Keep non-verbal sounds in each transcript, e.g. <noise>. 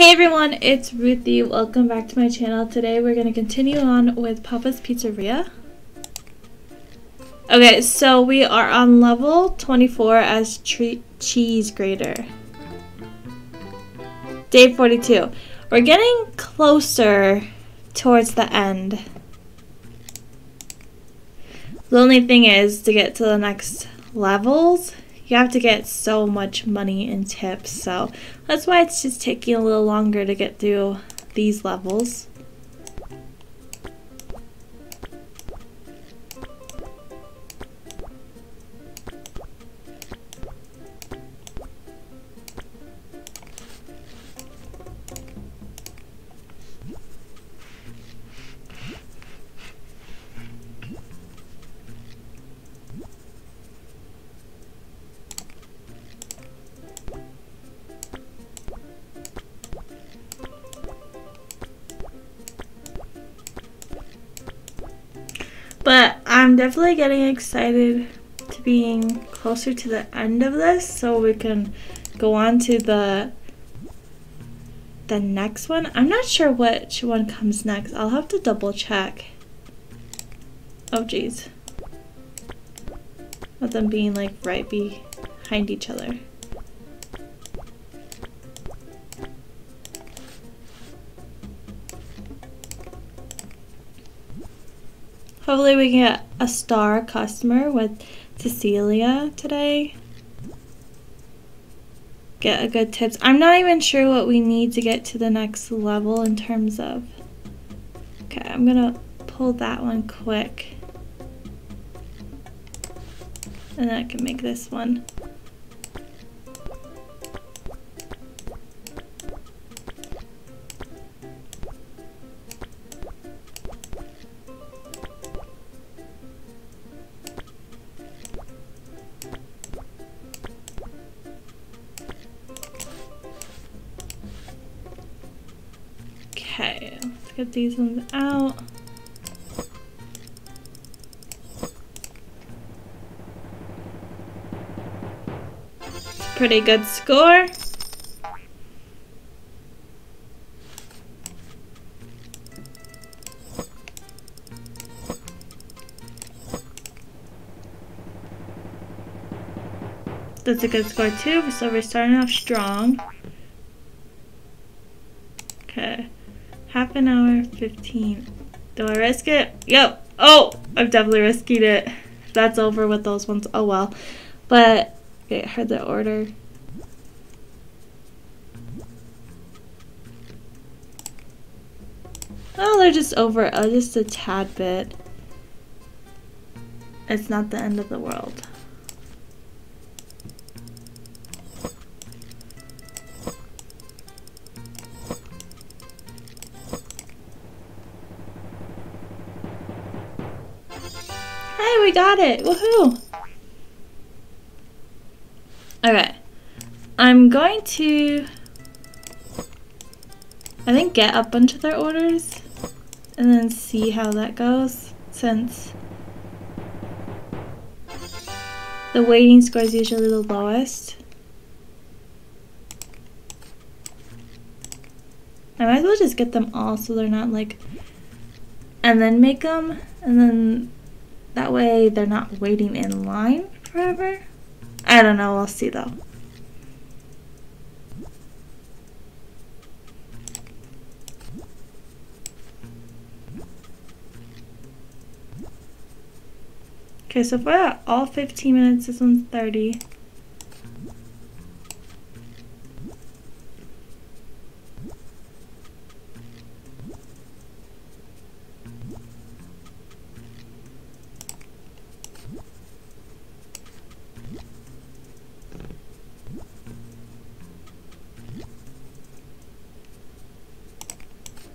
Hey everyone, it's Ruthie. Welcome back to my channel. Today we're going to continue on with Papa's Pizzeria. Okay, so we are on level 24 as cheese grater. Day 42. We're getting closer towards the end. The only thing is to get to the next levels, you have to get so much money in tips. So that's why it's just taking a little longer to get through these levels. Definitely getting excited to being closer to the end of this so we can go on to the the next one. I'm not sure which one comes next. I'll have to double check. Oh geez. With them being like right behind each other. Hopefully we can get a star customer with Cecilia today. Get a good tips. I'm not even sure what we need to get to the next level in terms of... Okay, I'm gonna pull that one quick. And then I can make this one. These ones out. Pretty good score. That's a good score too, so we're starting off strong. Half an hour, 15. Do I risk it? Yep. Oh, I've definitely risked it. That's over with those ones. Oh well. But, okay, I heard the order. Oh, they're just over uh, just a tad bit. It's not the end of the world. We got it! Woohoo! Okay. I'm going to, I think, get a bunch of their orders and then see how that goes since the waiting score is usually the lowest. I might as well just get them all so they're not like, and then make them, and then that way they're not waiting in line forever. I don't know, we'll see though. Okay, so if we're at all 15 minutes, this one's 30.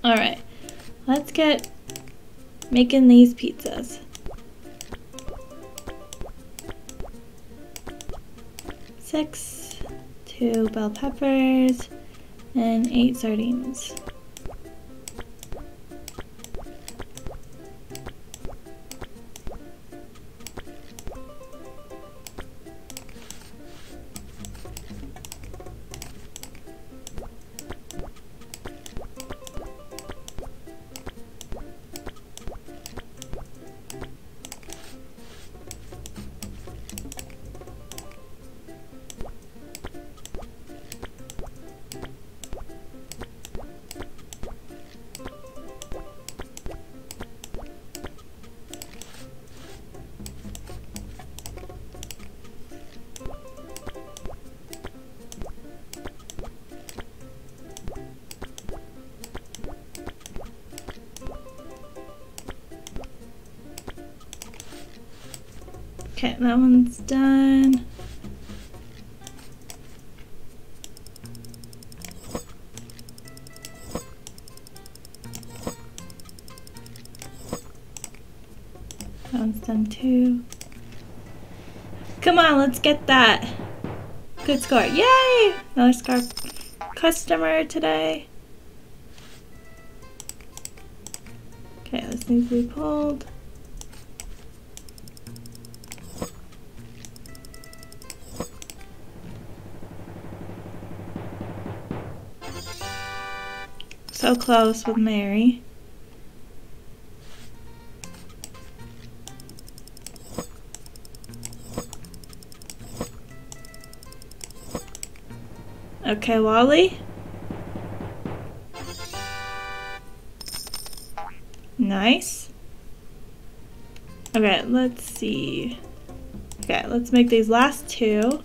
Alright, let's get making these pizzas. Six, two bell peppers, and eight sardines. Okay, that one's done. That one's done too. Come on, let's get that. Good score. Yay! Another scar customer today. Okay, this needs to be pulled. So close with Mary. Okay, Wally. Nice. Okay, let's see. Okay, let's make these last two.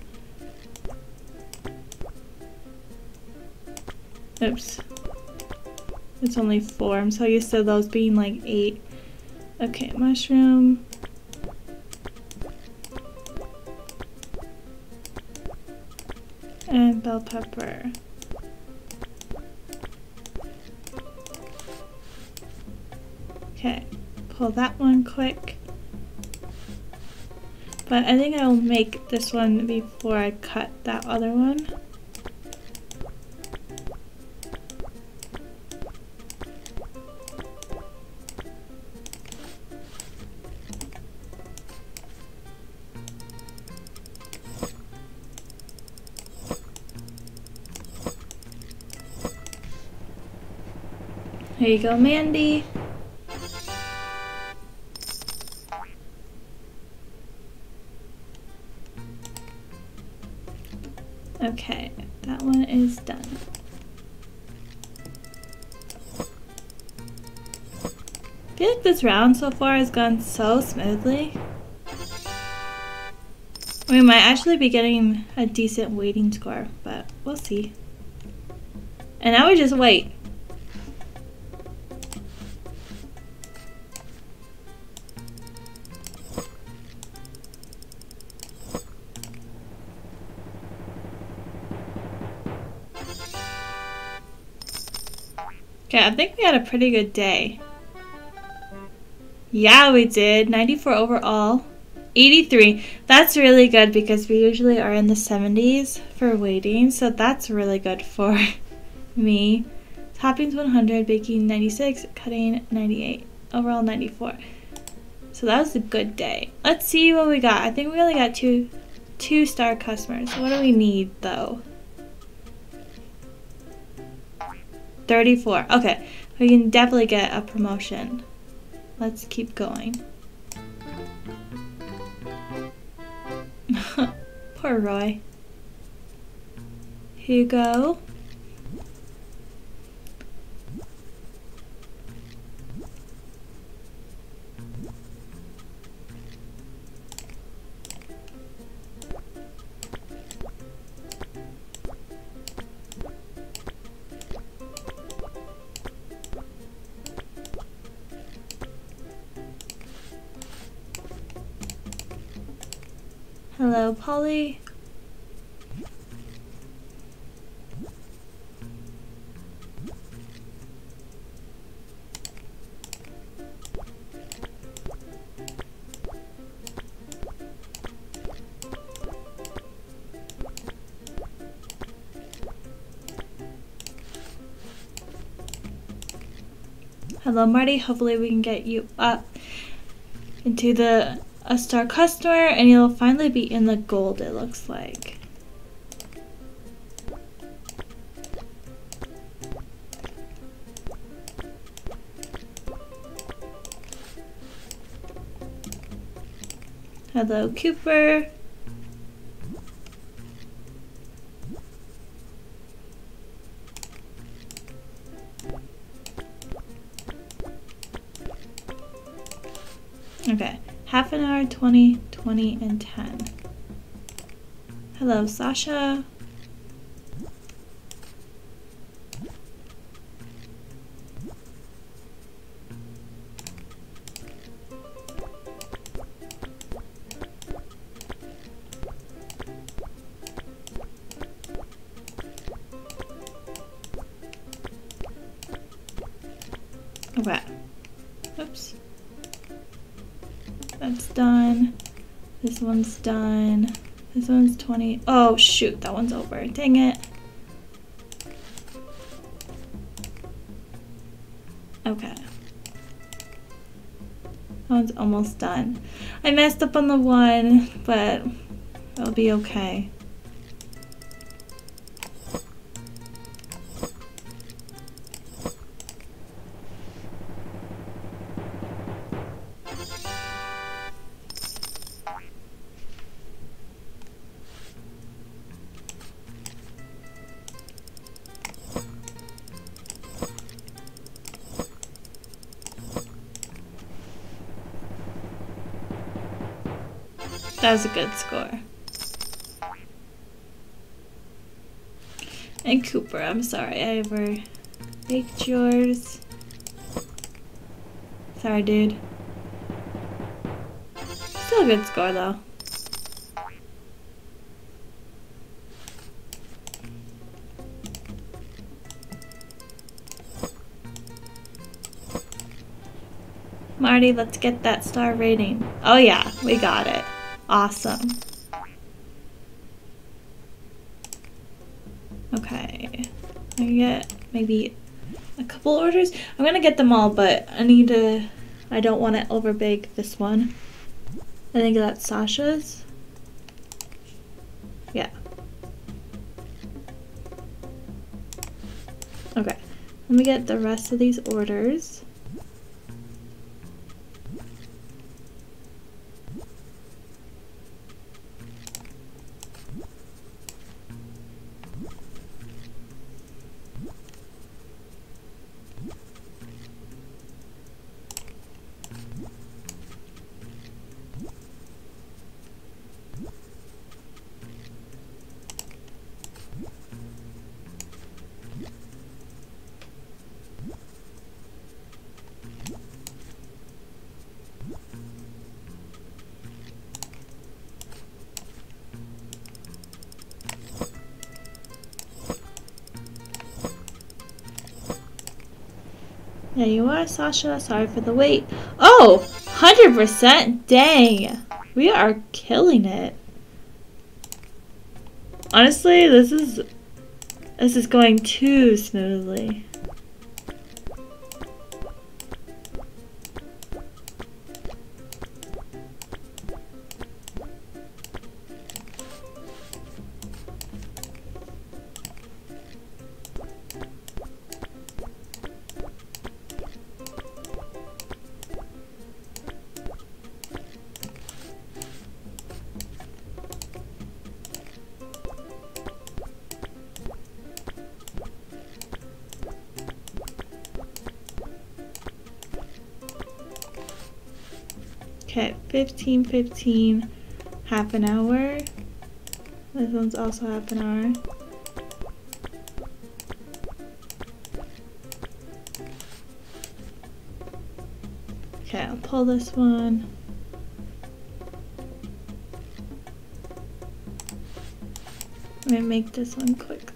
Oops. It's only four. I'm so used to those being like eight. Okay, mushroom. And bell pepper. Okay, pull that one quick. But I think I'll make this one before I cut that other one. Here you go, Mandy. Okay, that one is done. I feel like this round so far has gone so smoothly. We might actually be getting a decent waiting score, but we'll see. And now we just wait. Okay, I think we had a pretty good day. Yeah, we did. 94 overall. 83. That's really good because we usually are in the 70s for waiting, so that's really good for <laughs> me. Toppings 100, baking 96, cutting 98. Overall 94. So that was a good day. Let's see what we got. I think we only got two two star customers. What do we need though? 34. Okay, we can definitely get a promotion. Let's keep going. <laughs> Poor Roy. Hugo. Hello, Polly. Hello, Marty. Hopefully we can get you up into the a star customer and you'll finally be in the gold it looks like. Hello Cooper. Eleanor, 20, 20, and 10. Hello, Sasha. Okay. Oops. That's done. This one's done. This one's 20. Oh, shoot. That one's over. Dang it. Okay. That one's almost done. I messed up on the one, but it'll be okay. That was a good score. And Cooper, I'm sorry I ever baked yours. Sorry, dude. Still a good score, though. Marty, let's get that star rating. Oh yeah, we got it. Awesome. Okay. I get maybe a couple orders. I'm gonna get them all, but I need to, I don't want to overbake this one. I think that's Sasha's. Yeah. Okay. Let me get the rest of these orders. There you are, Sasha. Sorry for the wait. Oh, 100%? Dang. We are killing it. Honestly, this is this is going too smoothly. 15, 15, half an hour. This one's also half an hour. Okay, I'll pull this one. I'm gonna make this one quick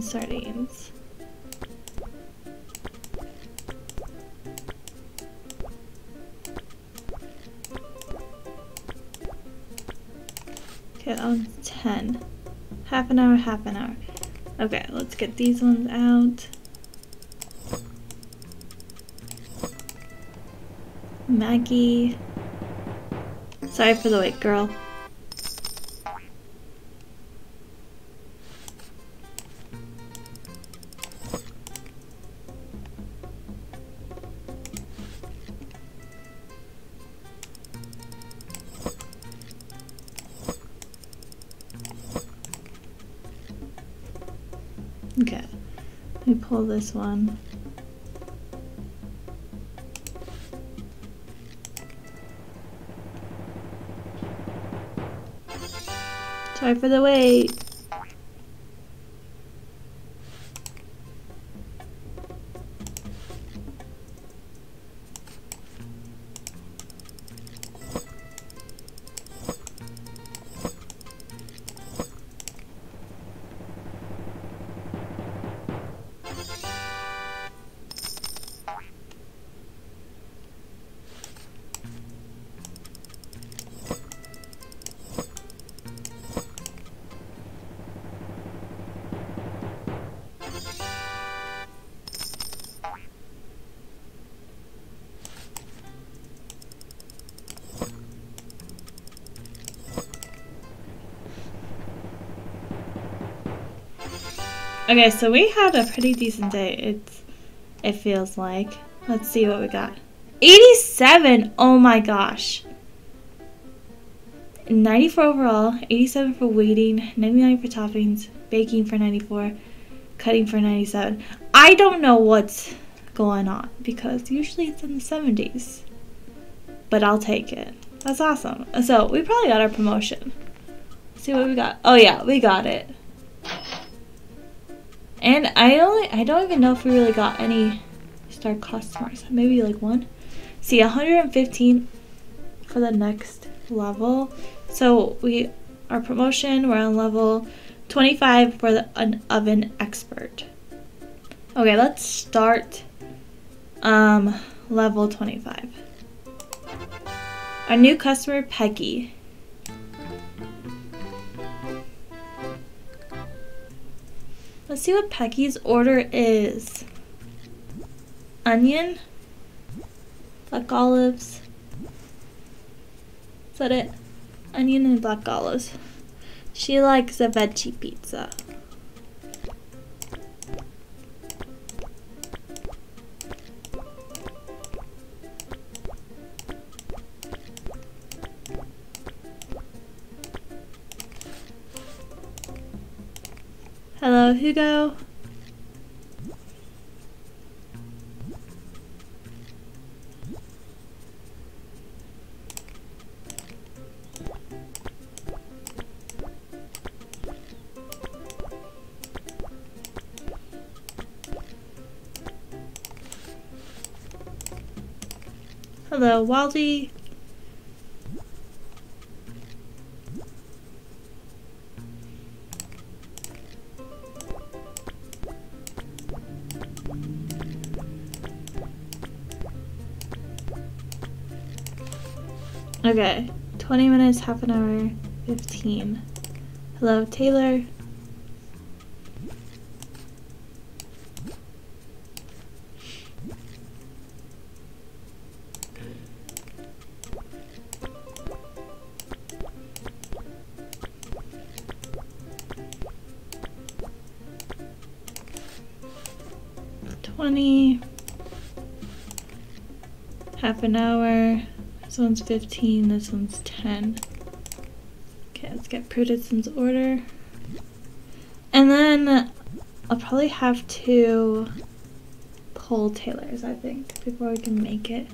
sardines. Okay, that one's 10. Half an hour, half an hour. Okay, let's get these ones out. Maggie. Sorry for the wait, girl. This one. Sorry for the wait. Okay, so we had a pretty decent day. It's it feels like. Let's see what we got. 87. Oh my gosh. 94 overall, 87 for waiting, 99 for toppings, baking for 94, cutting for 97. I don't know what's going on because usually it's in the 70s. But I'll take it. That's awesome. So we probably got our promotion. Let's see what we got. Oh yeah, we got it. And I only I don't even know if we really got any star customers. Maybe like one. See 115 for the next level. So we our promotion, we're on level 25 for the an oven expert. Okay, let's start um level 25. Our new customer, Peggy. Let's see what Peggy's order is. Onion, black olives. Is that it? Onion and black olives. She likes a veggie pizza. Hello, Hugo. Hello, Wally. Okay, 20 minutes, half an hour, 15. Hello, Taylor. Twenty, half an hour, one's 15, this one's 10. Okay, let's get Prudence's order. And then I'll probably have to pull Taylor's, I think, before we can make it.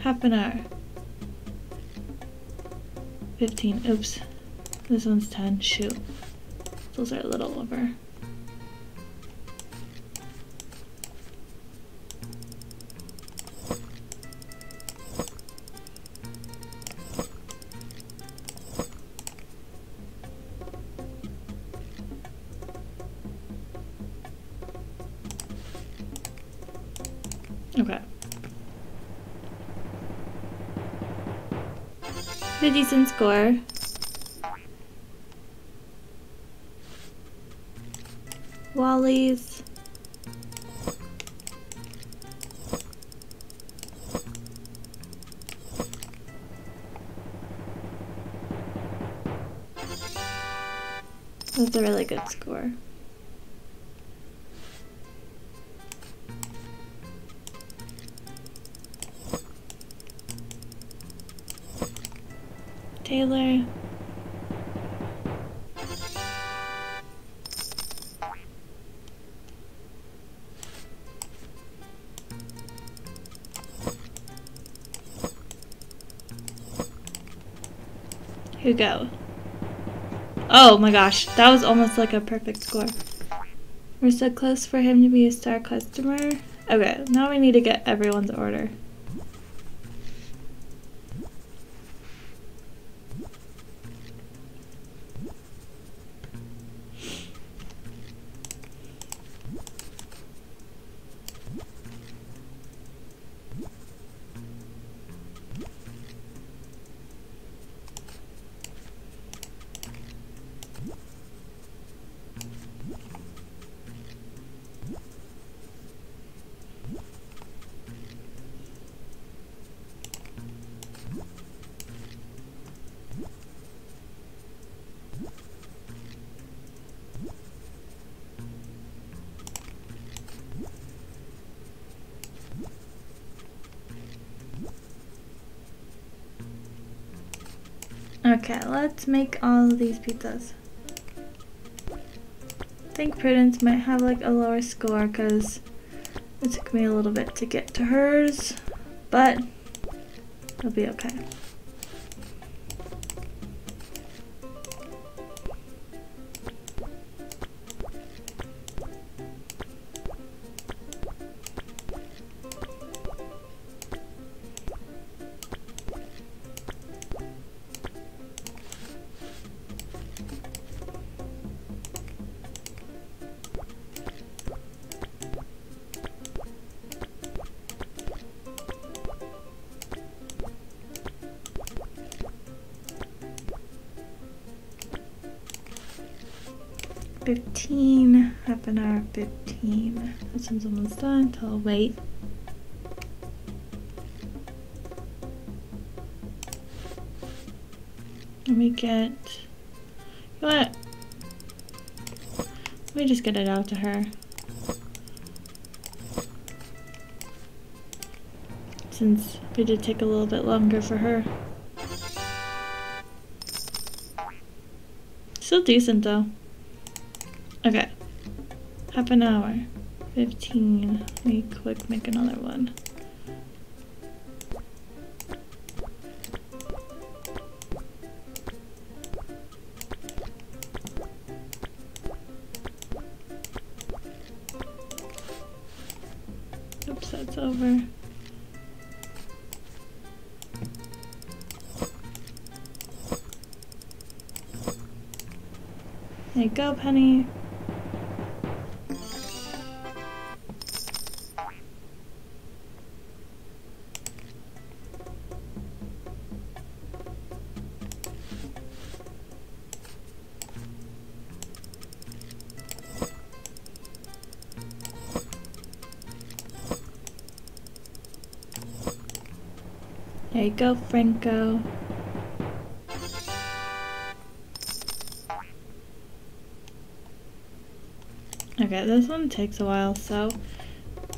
Half an hour. 15, oops. This one's 10, shoot. Those are a little over. Decent score. Wally's. That's a really good score. Taylor. go. Oh my gosh, that was almost like a perfect score. We're so close for him to be a star customer. Okay, now we need to get everyone's order. Okay, let's make all of these pizzas. I think Prudence might have like a lower score because it took me a little bit to get to hers, but it'll be okay. 15, half an hour 15. This one's almost done, so I'll wait. Let me get, what? Let me just get it out to her. Since it did take a little bit longer for her. Still decent though. Okay. Half an hour. 15. Let me quick make another one. Oops, that's over. There you go, Penny. You go, Franco. Okay, this one takes a while, so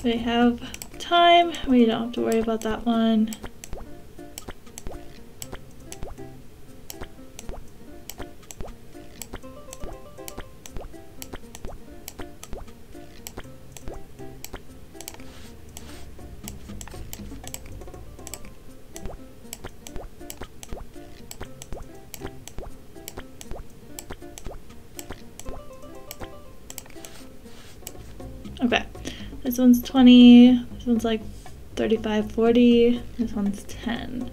we have time. We don't have to worry about that one. This one's 20, this one's like 35, 40, this one's 10.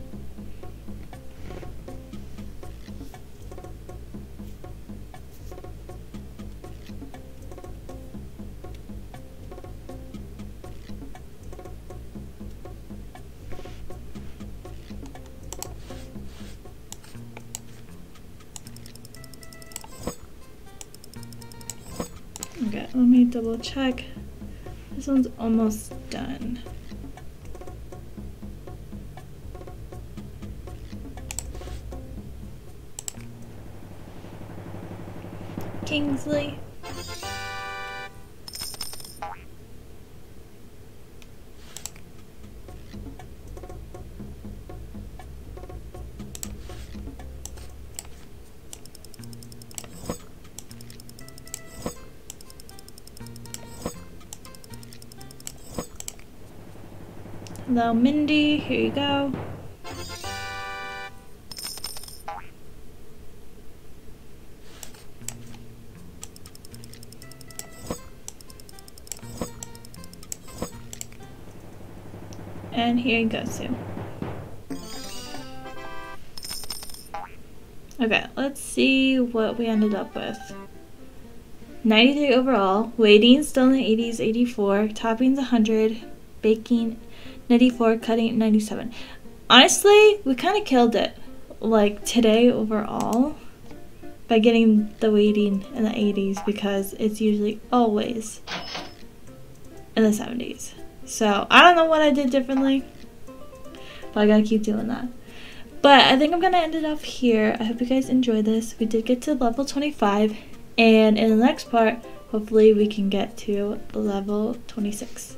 Okay, let me double check. This one's almost done. Kingsley. Hello, Mindy. Here you go. And here you go, Sue. Okay, let's see what we ended up with. 93 overall, waiting still in the 80s, 84, toppings 100, baking 94, cutting 97. Honestly, we kind of killed it, like today overall, by getting the waiting in the 80s because it's usually always in the 70s. So I don't know what I did differently, but I gotta keep doing that. But I think I'm gonna end it off here. I hope you guys enjoyed this. We did get to level 25, and in the next part, hopefully we can get to level 26.